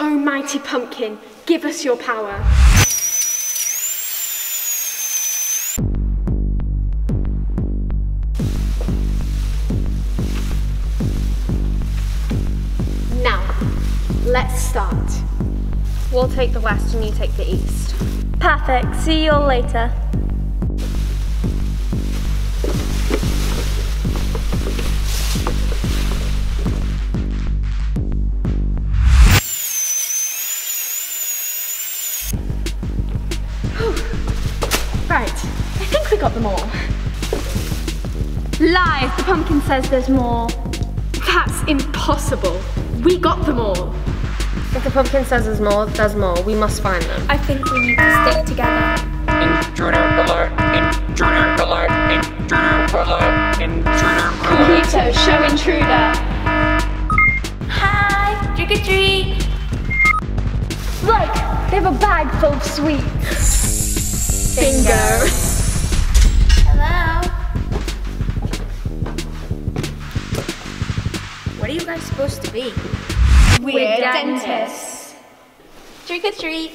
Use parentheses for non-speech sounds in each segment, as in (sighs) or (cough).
Oh mighty pumpkin, give us your power. Now, let's start. We'll take the west and you take the east. Perfect. See you all later. We got them all. Lies. The pumpkin says there's more. That's impossible. We got them all. If the pumpkin says there's more, there's more. We must find them. I think we need to stick together. Intruder alert! Intruder alert! Intruder alert! Intruder alert! Computer, show intruder. Hi, trick or treat. Look, they have a bag full of sweets. Bingo. What are you guys supposed to be? We're dentists. Trick or treat.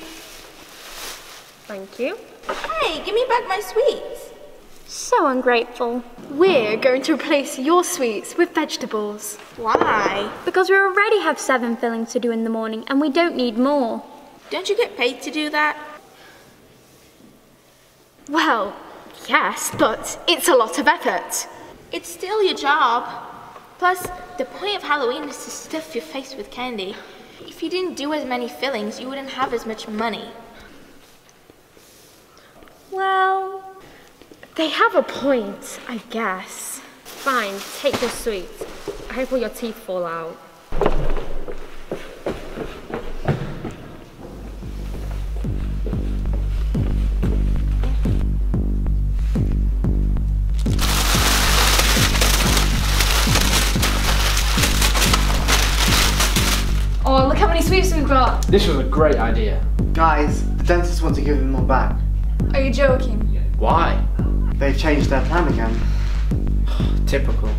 Thank you. Hey, give me back my sweets. So ungrateful. We're going to replace your sweets with vegetables. Why? Because we already have seven fillings to do in the morning and we don't need more. Don't you get paid to do that? Well, yes, but it's a lot of effort. It's still your job. Plus, the point of Halloween is to stuff your face with candy. If you didn't do as many fillings, you wouldn't have as much money. Well, They have a point, I guess. Fine, take the sweets. I hope all your teeth fall out. Look how many sweets we've got. This was a great idea. Guys, the dentist wants to give them all back. Are you joking? Why? They've changed their plan again. (sighs) Typical.